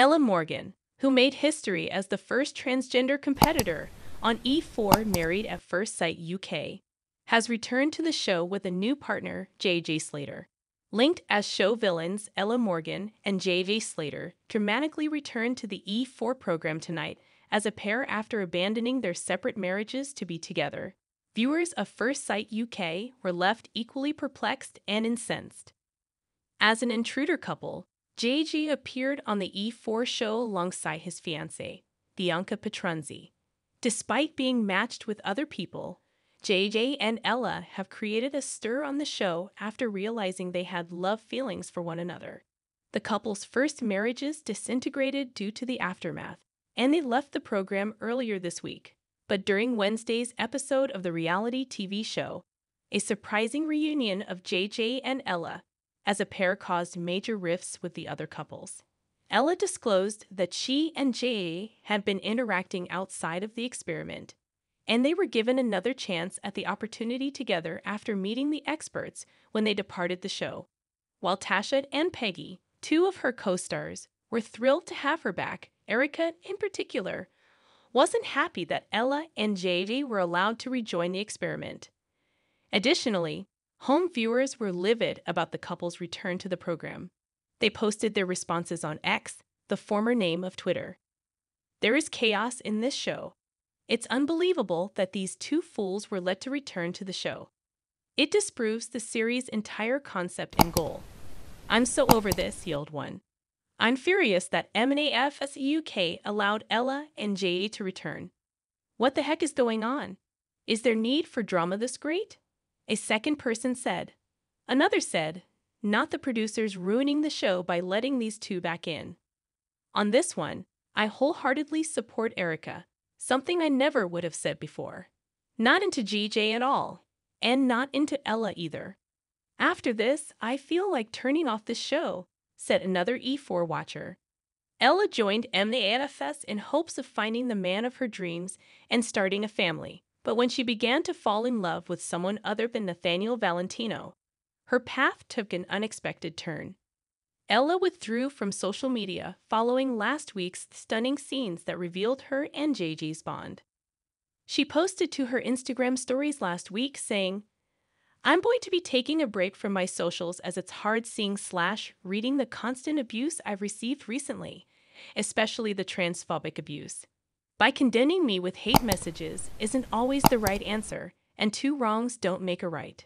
Ella Morgan, who made history as the first transgender competitor on E4 Married at First Sight UK, has returned to the show with a new partner, JJ Slater. Linked as show villains, Ella Morgan and JJ Slater dramatically returned to the E4 program tonight as a pair after abandoning their separate marriages to be together. Viewers of First Sight UK were left equally perplexed and incensed. As an intruder couple, JJ appeared on the E4 show alongside his fiancée, Bianca Petrunzi. Despite being matched with other people, JJ and Ella have created a stir on the show after realizing they had love feelings for one another. The couple's first marriages disintegrated due to the aftermath, and they left the program earlier this week. But during Wednesday's episode of the reality TV show, a surprising reunion of JJ and Ella as a pair caused major rifts with the other couples. Ella disclosed that she and JJ had been interacting outside of the experiment, and they were given another chance at the opportunity together after meeting the experts when they departed the show. While Tasha and Peggy, two of her co stars, were thrilled to have her back, Erica, in particular, wasn't happy that Ella and JJ were allowed to rejoin the experiment. Additionally, home viewers were livid about the couple's return to the program. They posted their responses on X, the former name of Twitter. There is chaos in this show. It's unbelievable that these two fools were let to return to the show. It disproves the series' entire concept and goal. I'm so over this, yelled one. I'm furious that MAFS UK allowed Ella and Jay to return. What the heck is going on? Is there need for drama this great? A second person said. Another said, not the producers ruining the show by letting these two back in. On this one, I wholeheartedly support Erica, something I never would have said before. Not into JJ at all, and not into Ella either. After this, I feel like turning off this show said another E4 watcher. Ella joined MAFS in hopes of finding the man of her dreams and starting a family. But when she began to fall in love with someone other than Nathaniel Valentino, her path took an unexpected turn. Ella withdrew from social media following last week's stunning scenes that revealed her and JJ's bond. She posted to her Instagram stories last week saying, I'm going to be taking a break from my socials as it's hard seeing slash reading the constant abuse I've received recently, especially the transphobic abuse. By condemning me with hate messages isn't always the right answer, and two wrongs don't make a right.